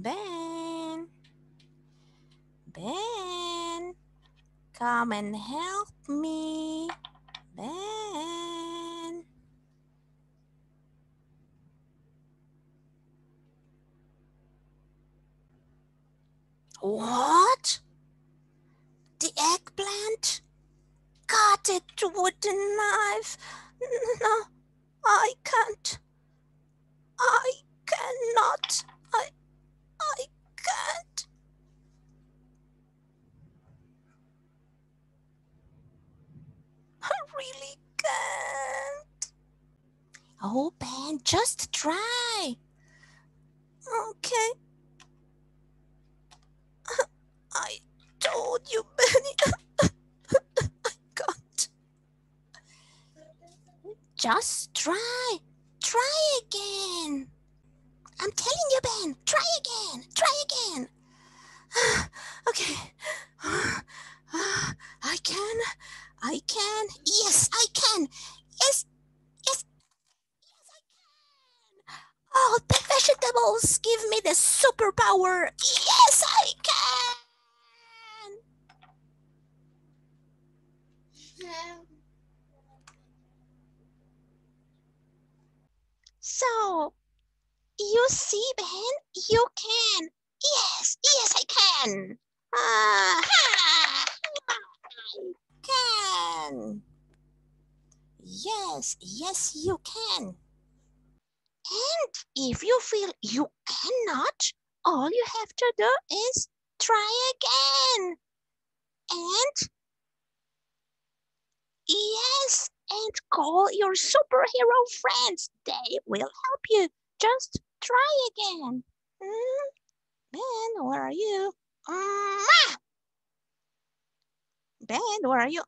Ben. Ben. Come and help me. Ben. What? The eggplant? Cut it with the knife. No, I can't. I cannot. I I can't. I really can't. Oh, Ben, just try. Okay. I told you, Benny. I can't. Just try. Try again. I'm telling you, Ben. Try again. Try again. okay. I can. I can. Yes, I can. Yes. Yes. Yes, I can. Oh, the give me the superpower. Yes, I can. So, you see, Ben, you can. Yes, yes, I can. Ah, I can. Yes, yes, you can. If you feel you cannot, all you have to do is try again. And yes, and call your superhero friends. They will help you. Just try again. Ben, where are you? Mm, ah! Ben, where are you?